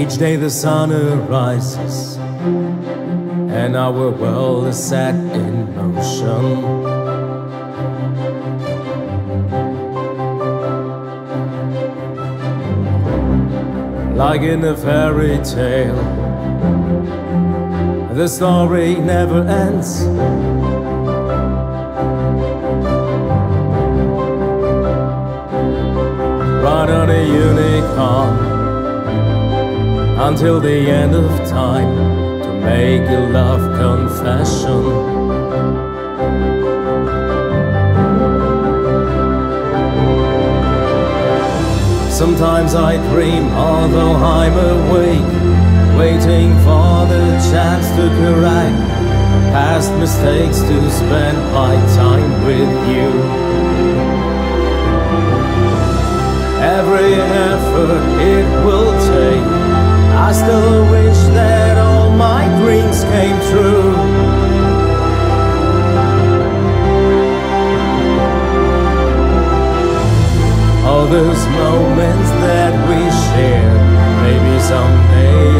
Each day the sun arises, and our world is set in motion. Like in a fairy tale, the story never ends. Until the end of time to make a love confession. Sometimes I dream, although I'm awake, waiting for the chance to correct past mistakes to spend my time still wish that all my dreams came true. All those moments that we shared Maybe someday